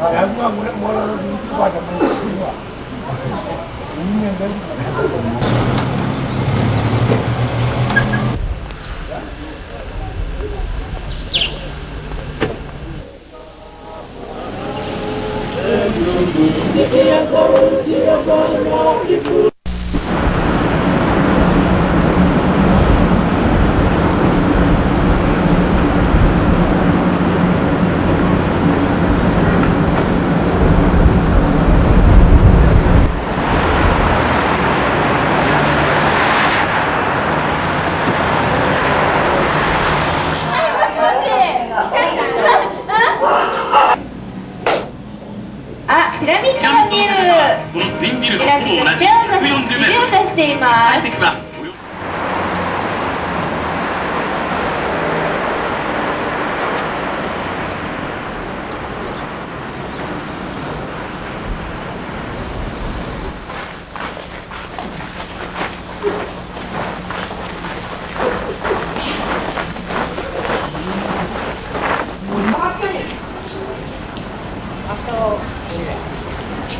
양과 물에 뭐라도 맞아 먹는 거야. 2년 된 Sikia sauti ya ラミッドが見える。このツインビルドほぼ同じ手を差し、140メートル差しています。体積はおよこれの